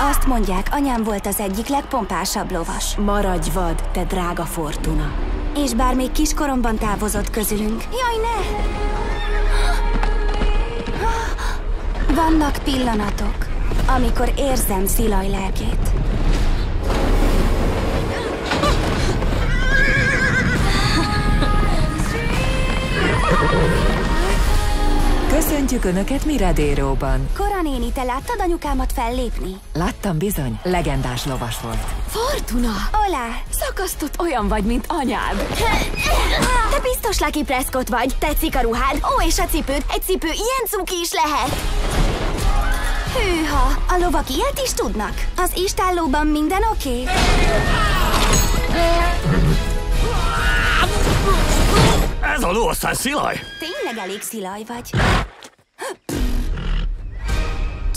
Azt mondják, anyám volt az egyik legpompásabb lovas. Maradj vad, te drága fortuna. És bár még kiskoromban távozott közülünk. Jaj, ne! Vannak pillanatok, amikor érzem Szilaj lelkét. Köszöntjük Önöket Miradéróban. Kora néni, te láttad anyukámat fellépni? Láttam bizony, legendás lovas volt. Fortuna! Olá! Szakasztott olyan vagy, mint anyád. Te biztos Lucky Prescott vagy. Tetszik a ruhád. Ó, és a cipőd. Egy cipő ilyen cuki is lehet. Hűha, a lovak ilyet is tudnak. Az istállóban minden oké? Okay? Ez a ló aztán szilaj? Tényleg elég szilaj vagy.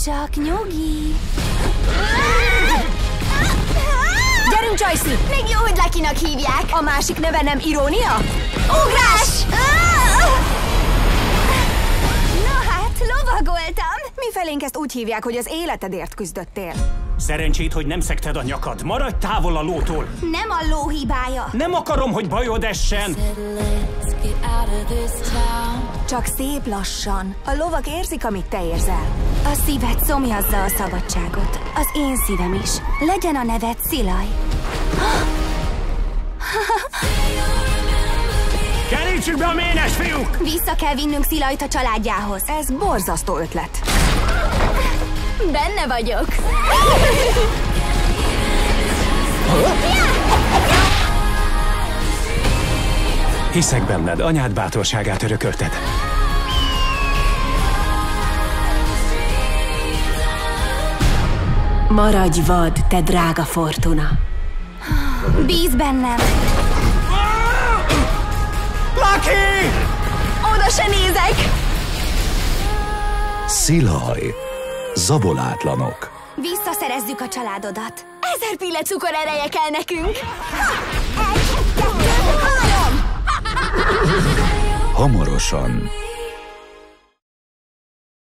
Csak nyugi. Gyerünk, Joyce! Még jó, hogy Luckynak hívják. A másik neve nem irónia? Ugrás! Na hát, lovagoltam. Mifelénk ezt úgy hívják, hogy az életedért küzdöttél. Szerencsét, hogy nem szekted a nyakad. Maradj távol a lótól. Nem a ló hibája. Nem akarom, hogy bajod essen. Csak szép lassan. A lovak érzik, amit te érzel. A szíved szomjazza a szabadságot. Az én szívem is. Legyen a neved Szilaj. Kerítsük be a ménes fiúk! Vissza kell vinnünk Szilajt a családjához. Ez borzasztó ötlet. Benne vagyok. Hiszek benned, anyád bátorságát örökölted. Maradj vad, te drága fortuna. Bíz bennem. Lucky! Oda se nézek! Szilaj. Zabolátlanok. Visszaszerezzük a családodat. Ezer pille cukor ereje kell nekünk! Egy, kettő, három! Hamarosan